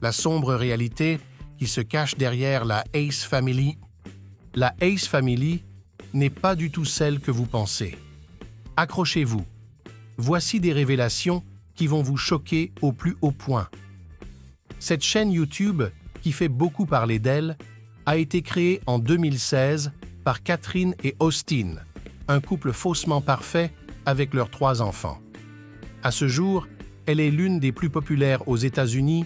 la sombre réalité qui se cache derrière la Ace Family. La Ace Family n'est pas du tout celle que vous pensez. Accrochez-vous. Voici des révélations qui vont vous choquer au plus haut point. Cette chaîne YouTube, qui fait beaucoup parler d'elle, a été créée en 2016 par Catherine et Austin, un couple faussement parfait avec leurs trois enfants. À ce jour, elle est l'une des plus populaires aux États-Unis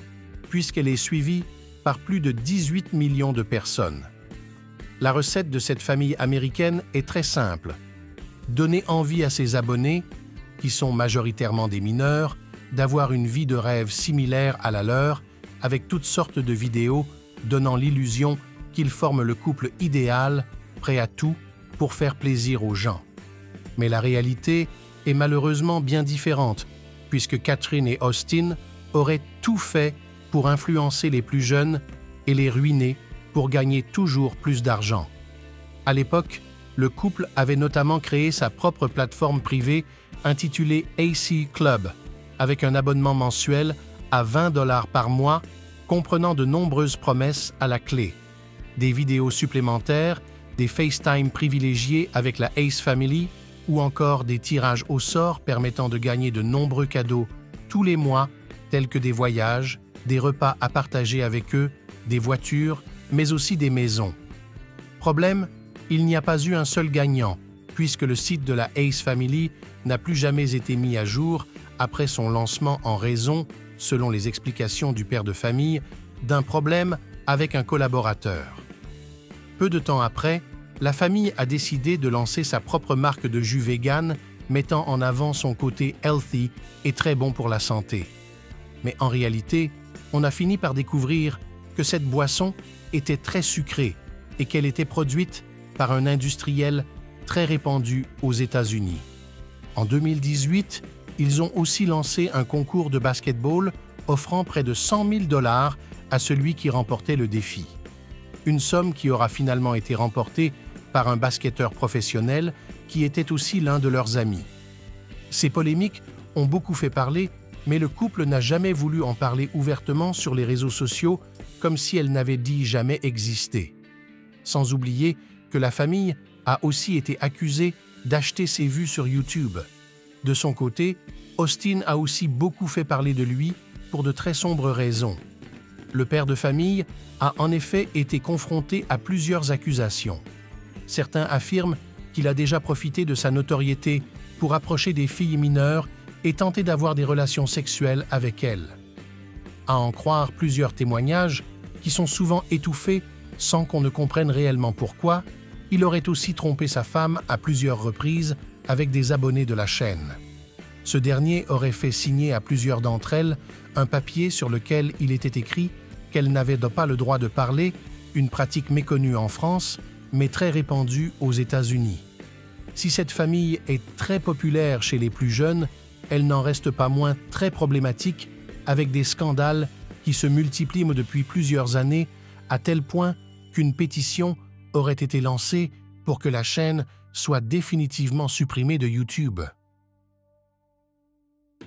puisqu'elle est suivie par plus de 18 millions de personnes. La recette de cette famille américaine est très simple. Donner envie à ses abonnés, qui sont majoritairement des mineurs, d'avoir une vie de rêve similaire à la leur, avec toutes sortes de vidéos donnant l'illusion qu'ils forment le couple idéal, prêt à tout pour faire plaisir aux gens. Mais la réalité est malheureusement bien différente, puisque Catherine et Austin auraient tout fait pour influencer les plus jeunes et les ruiner pour gagner toujours plus d'argent. À l'époque, le couple avait notamment créé sa propre plateforme privée intitulée AC Club, avec un abonnement mensuel à 20 dollars par mois, comprenant de nombreuses promesses à la clé. Des vidéos supplémentaires, des FaceTime privilégiés avec la Ace Family ou encore des tirages au sort permettant de gagner de nombreux cadeaux tous les mois, tels que des voyages, des repas à partager avec eux, des voitures, mais aussi des maisons. Problème, il n'y a pas eu un seul gagnant, puisque le site de la Ace Family n'a plus jamais été mis à jour après son lancement en raison, selon les explications du père de famille, d'un problème avec un collaborateur. Peu de temps après, la famille a décidé de lancer sa propre marque de jus vegan, mettant en avant son côté healthy et très bon pour la santé. Mais en réalité, on a fini par découvrir que cette boisson était très sucrée et qu'elle était produite par un industriel très répandu aux États-Unis. En 2018, ils ont aussi lancé un concours de basketball offrant près de 100 000 dollars à celui qui remportait le défi. Une somme qui aura finalement été remportée par un basketteur professionnel qui était aussi l'un de leurs amis. Ces polémiques ont beaucoup fait parler mais le couple n'a jamais voulu en parler ouvertement sur les réseaux sociaux comme si elle n'avait dit jamais exister. Sans oublier que la famille a aussi été accusée d'acheter ses vues sur YouTube. De son côté, Austin a aussi beaucoup fait parler de lui pour de très sombres raisons. Le père de famille a en effet été confronté à plusieurs accusations. Certains affirment qu'il a déjà profité de sa notoriété pour approcher des filles mineures et tenter d'avoir des relations sexuelles avec elle. À en croire plusieurs témoignages, qui sont souvent étouffés sans qu'on ne comprenne réellement pourquoi, il aurait aussi trompé sa femme à plusieurs reprises avec des abonnés de la chaîne. Ce dernier aurait fait signer à plusieurs d'entre elles un papier sur lequel il était écrit qu'elles n'avaient pas le droit de parler, une pratique méconnue en France, mais très répandue aux États-Unis. Si cette famille est très populaire chez les plus jeunes, elle n'en reste pas moins très problématique avec des scandales qui se multiplient depuis plusieurs années à tel point qu'une pétition aurait été lancée pour que la chaîne soit définitivement supprimée de YouTube.